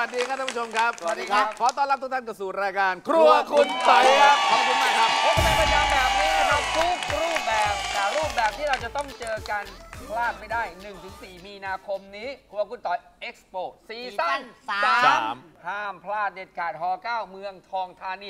วัสดีครับท่านผู้ชมครับสวัสดีครับขอต้อนรับทุกท่านเข้าสู่รายการ ครัวคุณต่อยครับขอบคุณมากครับพบกันเป็นประจำแบบนี้นะครับทุกรูปแบบแต่รูปแบบที่เราจะต้องเจอกันพลาดไม่ได้ 1-4 มีนาคมนี้ครัวคุณต่อยเอ็กซ์โปซีซั่นสามสามห้ามพลาดเด็ดขาดฮอ9เมืองทองธานี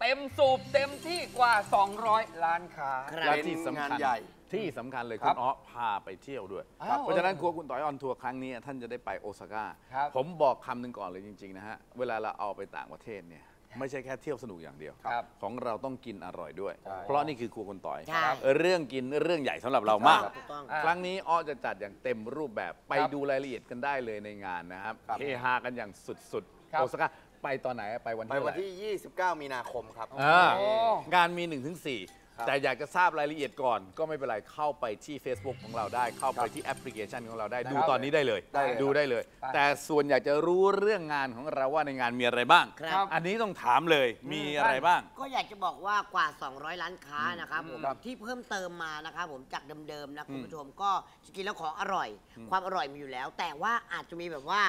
เต็มสูบเต็มที่กว่า 200 ล้านค้าครับและที่สำงานคัญใหญ่ ที่สำคัญเลยครัคุบณอ้อพาไปเที่ยวด้วย อ้าวเพราะฉะนั้นครัวคุณต๋อย On Tour ครั้งนี้ท่านจะได้ไปโอซาก้า ครับผมบอกคำหนึ่งก่อนเลยจริง ๆ นะฮะ เวลาเราเอาไปต่างประเทศเนี่ย ไม่ใช่แค่เที่ยวสนุกอย่างเดียว ครับของเราต้องกินอร่อยด้วยใช่เพราะนี่คือครัวคุณต๋อย ใช่ เรื่องกินเรื่องใหญ่สำหรับเรามาก ถูกต้อง อ่า ครั้งนี้อ้อจะจัดอย่างเต็มรูปแบบไปครับดูรายละเอียดกันได้เลยในงานนะครับครับเฮฮากันอย่างสุดครัๆบ โอซาก้าไปตอนไหนไปวันไปที่วันเท่าไหร่ที่ 29 มีนาคมครับ อ่าโอ้ งานมี1นถึงสครับ แต่อยากจะทราบรายละเอียดก่อน ก็ไม่เป็นไรเข้าไปที่ Facebook ของเราได้ เข้าไปครับที่แอปพลิเคชันของเราได้ได้ดูครับตอนนี้ได้เลยได้เลยดูได้เลยไปแต่ส่วนอยากจะรู้เรื่องงานของเราว่าในงานมีอะไรบ้าง ครับ อันนี้ต้องถามเลยมีอะไรบ้าง ก็อยากจะบอกว่ากว่า 200ล้านค้านะครับผมที่เพิ่มเติมมานะครับผมจากเดิมๆนะคุณผู้ชมก็จริงๆแล้วของอร่อย ความอร่อยมีอยู่แล้ว แต่ว่าอาจจะมีแบบว่า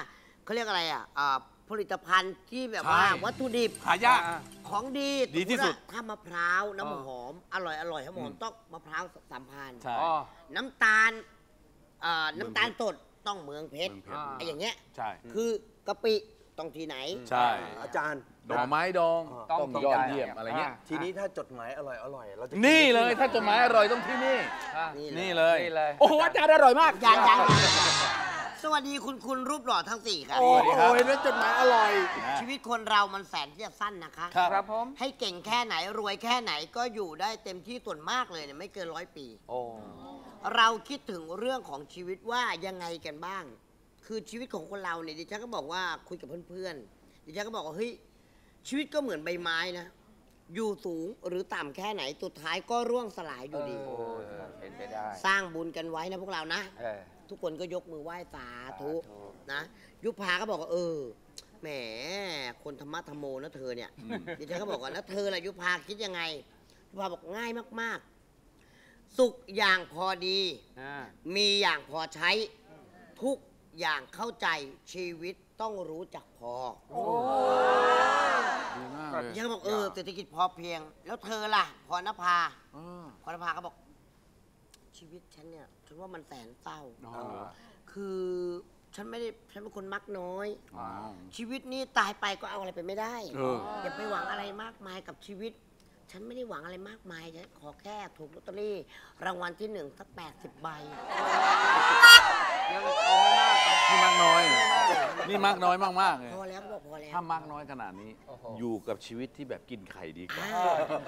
เขาเรียกอะไรอะอ่า ผลิตภัณฑ์ที่แบบว่าใช่ วัตถุดิบหายาก ของดีดีที่สุดสมมุติว่าถ้ามะพร้าวน้ำหอม อร่อยอร่อยครับผมต้องมะพร้าวสามพันใช่ อ๋อ น้ำตาลอ่าน้ำตาลสดต้องเมืองเพชรเมืองเพชร ไอ้อย่างเงี้ยใช่ คือกะปิต้องที่ไหน ใช่ อาจารย์ดอกไม้ดองต้องต้องที่ยอดใดเยี่ยมอะไรเงี้ย ทีนี้ถ้าจดหมายอร่อยอร่อยเราจะนี่เลยถ้าจดหมายอร่อยต้องที่นี่อะนี่นี่เลย นี่เลย โอ้โหอาจารย์อร่อยมากยังยังยัง สวัสดีคุณคุณรูปหล่อทั้งสี่ครับ โอ้โหเห็นไหมจดหมายอร่อย ชีวิตคนเรามันแสนที่จะสั้นนะคะครับครับผม ให้เก่งแค่ไหนรวยแค่ไหนก็อยู่ได้เต็มที่ส่วนมากเลยเนี่ยไม่เกินร้อยปี โอ้ เราคิดถึงเรื่องของชีวิตว่ายังไงกันบ้าง คือชีวิตของคนเราเนี่ยดิฉันก็บอกว่าคุยกับเพื่อนๆ ดิฉันก็บอกว่าเฮ้ยชีวิตก็เหมือนใบไม้นะ อยู่สูงหรือต่ำแค่ไหนสุดท้ายก็ร่วงสลายอยู่ดีโอ้เป็นไปได้ สร้างบุญกันไว้นะพวกเรานะเออ ทุกคนก็ยกมือไหว้สาธุสาธุนะยุพาก็บอกว่าเออแหมคนธรรมะธรรมโมนะเธอเนี่ยดิฉันก็บอกว่าแล้วเธอล่ะยุพาคิดยังไง ยุพาบอกง่ายมาก ๆ สุขอย่างพอดีอ่ามีอย่างพอใช้ ทุกอย่างเข้าใจชีวิตต้องรู้จักพอดีมากเลยดิฉันก็บอกเออเศรษฐกิจพอเพียง แล้วเธอล่ะพรณภาเออพรณภาก็บอก ชีวิตฉันเนี่ยฉันว่ามันแสนเศร้า อ๋อเหรอ คือฉันไม่ได้ฉันเป็นคนมักน้อย อ๋อ ชีวิตนี้ตายไปก็เอาอะไรไปไม่ได้เออ อย่าไปหวังอะไรมากมายกับชีวิต ฉันไม่ได้หวังอะไรมากมายฉันขอแค่ถูกลอตเตอรี่ รางวัลที่หนึ่งสักแปดสิบใบ ยังเอาไม่มากครับนี่มากน้อย นี่มากน้อยมากๆเลยพอแล้วบอกพอแล้ว ถ้ามากน้อยขนาดนี้โอ้โหอยู่กับชีวิตที่แบบกินไข่ดีกว่า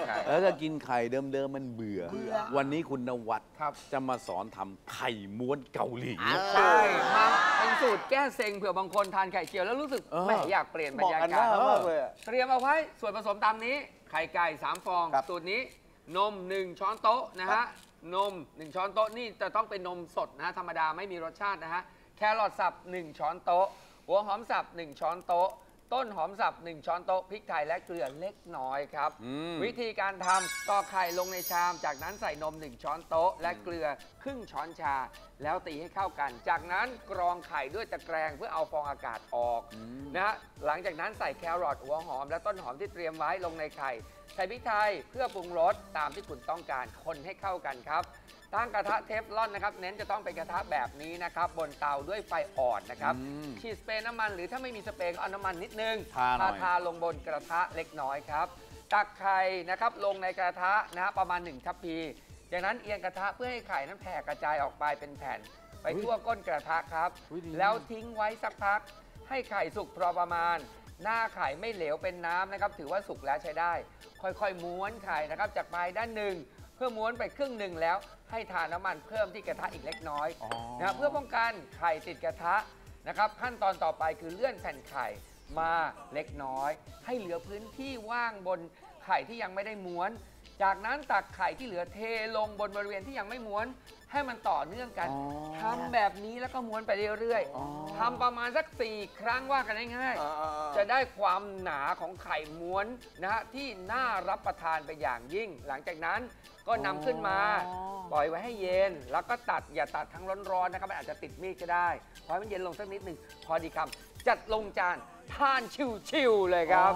อ่า แล้วถ้ากินไข่เดิมๆมันเบื่อ วันนี้คุณนวัดครับจะมาสอนทำไข่ม้วนเกาหลี ใช่มาเป็นสูตรแก้เซ็งเผื่อบางคนทานไข่เจียวแล้วรู้สึกเออแหมอยากเปลี่ยนบรบอกรยากันกาว่าศมากเลยอะเตรียมเอาไว้ส่วนผสมตามนี้ ไข่ไก่3ฟองครับสูตรนี้นม 1 ช้อนโต๊ะนะฮะ นม 1 ช้อนโต๊ะนี่จะต้องเป็นนมสดนะฮะธรรมดาไม่มีรสชาตินะฮะแครอทสับ 1 ช้อนโต๊ะ หัวหอมสับ 1 ช้อนโต๊ะ ต้นหอมสับ 1 ช้อนโต๊ะพริกไทยและเกลือเล็กน้อยครับอืมวิธีการทำต่อกไข่ลงในชาม จากนั้นใส่นม 1 ช้อนโต๊ะ และเกลือครึ่งช้อนชา แล้วตีให้เข้ากัน จากนั้นกรองไข่ด้วยตะแกรงเพื่อเอาฟองอากาศออกนะฮะหลังจากนั้นใส่แครอทหัวหอม และต้นหอมที่เตรียมไว้ลงในไข่ใส่พริกไทยเพื่อปรุงรสตามที่คุณต้องการคนให้เข้ากันครับ ตั้งกระทะเทฟลอนนะครับเน้นจะต้องเป็นกระทะแบบนี้นะครับบนเตาด้วยไฟอ่อนนะครับอืมฉีดสเปรย์น้ำมันหรือถ้าไม่มีสเปรย์ก็เอาน้ำมันนิดนึงทาหน่อยทาลงบนกระทะเล็กน้อยครับตักไข่นะครับลงในกระทะนะฮะประมาณ1ทัพพีจากนั้นเอียงกระทะเพื่อให้ไข่นั้นแผ่กระจายออกไปเป็นแผ่น ไปทั่วก้นกระทะครับอุ๊ยดีแล้วทิ้งไว้สักพัก ให้ไข่สุกพอประมาณ หน้าไข่ไม่เหลวเป็นน้ำนะครับ ถือว่าสุกแล้วใช้ได้ ค่อยๆม้วนไข่นะครับจากปลายด้านหนึ่ง เพื่อม้วนไปครึ่งหนึ่งแล้ว ให้ทาน้ำมันเพิ่มที่กระทะอีกเล็กน้อยอ๋อนะครับเพื่อป้องกันไข่ติดกระทะนะครับขั้นตอนต่อไปคือเลื่อนแผ่นไข่มาเล็กน้อย ให้เหลือพื้นที่ว่างบนไข่ที่ยังไม่ได้ม้วน จากนั้นตักไข่ที่เหลือเทลงบนบริเวณที่ยังไม่ม้วนให้มันต่อเนื่องกันอ๋อทำแบบนี้แล้วก็ม้วนไปเรื่อยอ๋อๆทำประมาณสัก 4 ครั้งว่ากันง่ายๆอ่าๆๆจะได้ความหนาของไข่ม้วนนะฮะที่น่ารับประทานไปอย่างยิ่ง หลังจากนั้นก็นำขึ้นมา ปล่อยไว้ให้เย็น แล้วก็ตัดอย่าตัดทั้งร้อนๆนะครับมันอาจจะติดมีดก็ได้พอให้มันเย็นลงสักนิดหนึ่งพอดีคำจัดลงจาน ทานชิวๆเลยครับ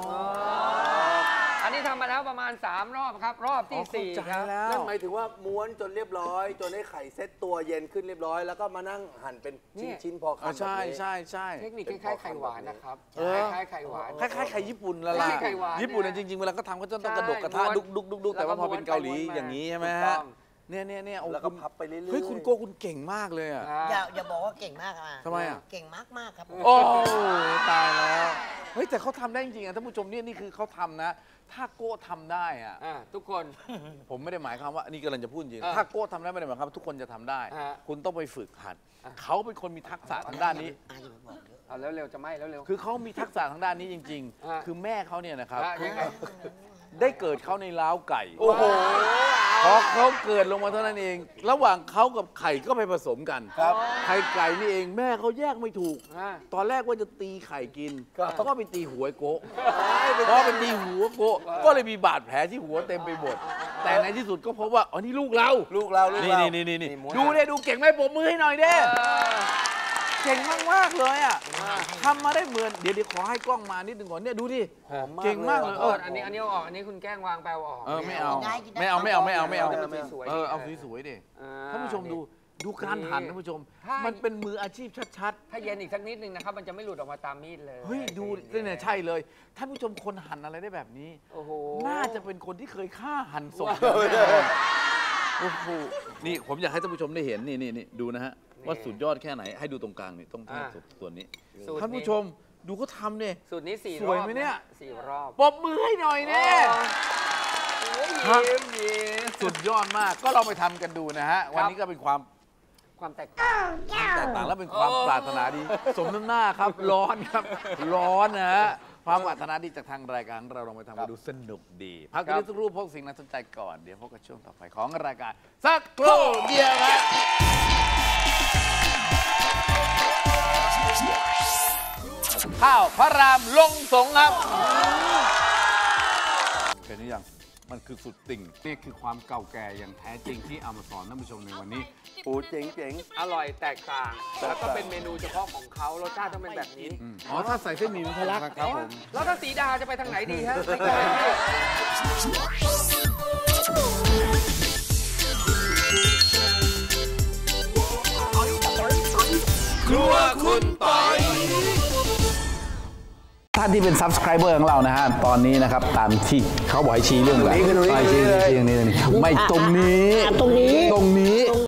อันนี้ทำมาแล้วประมาณ 3 รอบครับ รอบที่ 4 ครับนั่นหมายถึงว่าม้วนจนเรียบร้อย จนให้ไข่เซ็ตตัวเย็นขึ้นเรียบร้อย แล้วก็มานั่งหั่นเป็นเนี่ยชิ้นๆพออ่าคำใช่แบบนี้ใช่ใช่เทคนิคคล้ายๆไข่หวานนะครับเออคล้ายๆไข่หวานคล้ายๆไข่ญี่ปุ่นละล่ะคล้ายๆไข่หวานญี่ปุ่นเนี่น่ะยจริงๆเวลาเขาทำเขาจะต้องใช่กระดกกระทะม้วนดุกดุกดุกดุกแต่ว่าพอเป็นเกาหลีแล้วก็ม้วนไปอย่างนี้ใช่ไหมถูกต้ฮะอง เนี่ยเนี่ยเนี่ยโอ้แล้วก็คุณพับไปเรื่อยๆเฮ้ยคุณโกคุณเก่งมากเลยอะ อย่าอย่าบอกว่าเก่งมากอะทำไมอะเก่งมากมากๆครับโอ้ตายแล้ว เฮ้ยแต่เขาทำได้จริงๆอะท่านผู้ชมเนี่ยนี่คือเขาทำนะ ถ้าโก้ทำได้อะ อ่าทุกคน ผมไม่ได้หมายความว่านี่กำลังจะพูดจริงอ่าถ้าโก้ทำได้ไม่ได้หมายความว่าทุกคนจะทำได้อ่าคุณต้องไปฝึกหัด เขาเป็นคนมีทักษะทางด้านนี้อะอย่าไปบอกเยอะเอาแล้วเร็วจะไหมแล้วเร็ว คือเขามีทักษะทางด้านนี้จริงอ่าๆคือแม่เขาเนี่ยนะครับ อะยังไงได้เกิดเขาในล้าวไก่ โอ้โห พอเขาเกิดลงมาเท่านั้นเอง ระหว่างเขากับไข่ก็ไปผสมกันครับไข่ไก่นี่เองแม่เขาแยกไม่ถูกอ่าตอนแรกว่าจะตีไข่กินครับก็ไปตีหัวไอ้โกะพอไปตีหัวโกะก็เลยมีบาดแผลที่หัวเต็มไปหมด แต่ในที่สุดก็พบว่าอ๋อนี่ลูกเรา ลูกเราลูกนี่เรานี่นี่นี่ม้วนดูเด้ดูเก่งไหมปรบมือให้หน่อยเด้ เออเก่งมากมากๆเลยอะทำมาได้เหมือน เดี๋ยวเดี๋ยวขอให้กล้องมานิดหนึ่งก่อนเนี่ยดูดิหอมมากเก่งมากเลยเอออันนี้อันนี้เอาออกอันนี้คุณแกล้งวางแปลวออกเออไม่เอากินได้กินได้ไม่เอาไม่เอาไม่เอาไม่เอาให้มันสวยๆเออเอาสวยๆดิอ่ท่านผู้ชมดูดูการหั่นท่านผู้ชมถ้ามัมันเป็นมืออาชีพชัดถ้าเย็นอีกสักนิดนึงนะครับ มันจะไม่หลุดออกมาตามมีดเลยๆเฮ้ย ดูเนี่ยใช่เลย ท่านผู้ชมคนหั่นอะไรได้แบบนี้ โอ้โห น่าจะเป็นคนที่เคยฆ่าหันศพว้าวแน่นอน โอ้โหนี่ผมอยากให้ท่านผู้ชมได้เห็นนี่นี่นี่ดูนะฮะว่าสุดยอดแค่ไหนให้ดูตรงกลางนี่ต้องอ่าส่วนนี้สูตรท่านผู้ชมดูเขาทำเนี่ย สูตรนี้สี่สรวอยบไหมเนี่ยสี่รอบปรบมือให้หน่อยเนี่ย โอ้ยฮะ ยิ้มยิ้ม สุดยอดมากก็ลองไปทำกันดูนะฮะ วันนี้ก็เป็นความความแตกต่าง แตกต่างและเป็นความโอ้ปรารถนาดี สมน้ำหน้าครับ ร้อนครับ ร้อนนะฮะ ความปรารถนาดีจากทางรายการของเราลองไปทำกันดูสนุกดีพักกันสักครู่พบสิ่งน่าสนใจก่อนเดี๋ยวพบกับช่วงต่อไปของรายการสักครู่เดียวครับข้าวพระรามลงสงครับเป็นหรือยัง มันคือสุดติ่งนี่คือความเก่าแก่อย่างแท้จริงที่เอามาสอนท่านผู้ชมในวันนี้โอ้เจ๋งเจ๋งอร่อยแตกต่าง แล้วก็เป็นเมนูเฉพาะของเขารสชาติต้องเป็นแบบนี้ อ๋อ ถ้าใส่เส้นหมี่มันทะลักครับผม แล้วถ้าสีดาจะไปทางไหนดีฮะไม่ไกลพี่ครัวคุณปอย ท่านที่เป็น subscriber ของเรานะฮะตอนนี้นะครับตามที่เขาบอกให้ชี้เรื่องอะไรตรงนี้คือตรงนี้ชี้ชี้ชี้ชี้ตรงนี้ตรงนี้ไม่ตรงนี้อะตรงนี้ตรงนี้